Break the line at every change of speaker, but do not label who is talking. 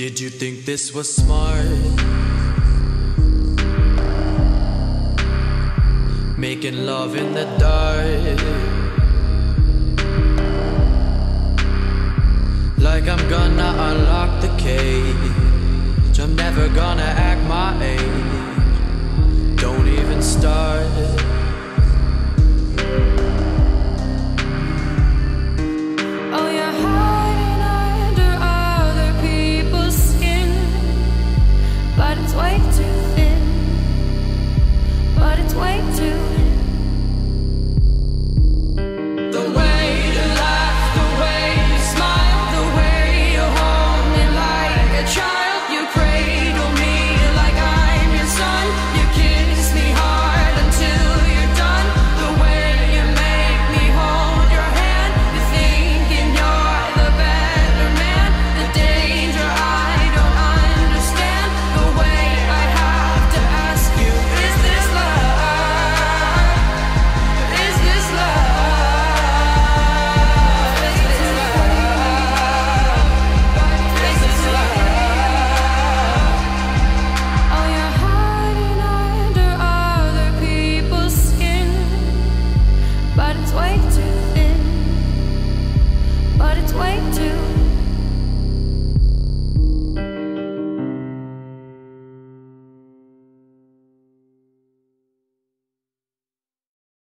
Did you think this was smart? Making love in the dark. Like I'm gonna unlock the cage. I'm never gonna act but it's way too thin, but it's way too